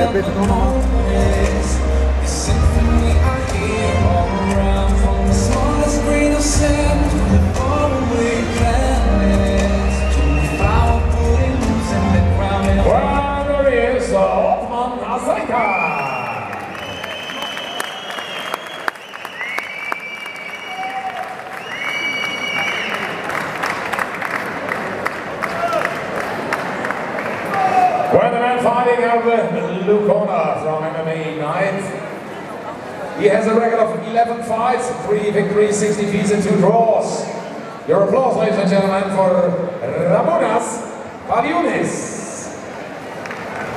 that bitch going on. Well, there he. Fighting out blue corner from MMA Night. He has a record of 11 fights, 3 victories, 60 defeats and 2 draws. Your applause, ladies and gentlemen, for Ramonas Paliunis.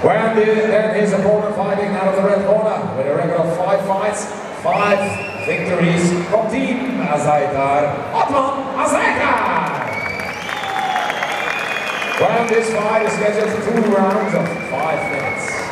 When then his opponent fighting out of the red corner with a record of 5 fights, 5 victories from Team Azaitar, Ottman Azaitar. Well, this fight is scheduled for two rounds of five minutes.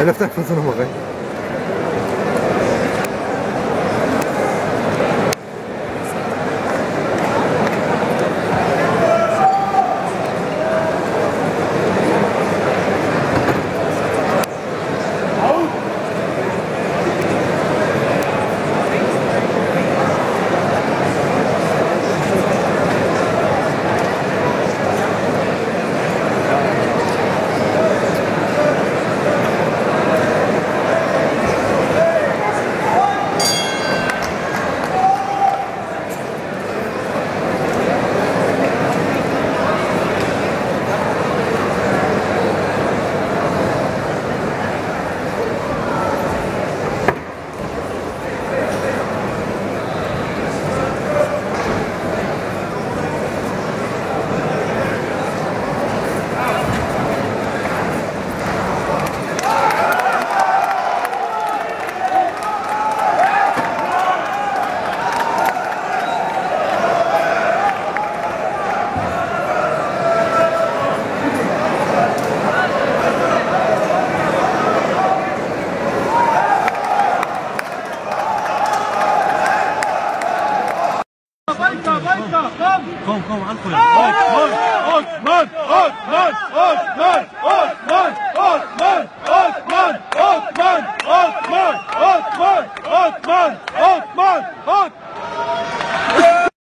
أنا افتح فازونه مغاي Komm, komm, anfeuern. Und, und, und, Mann, und, Mann, und, Mann, und, Mann, und, Mann.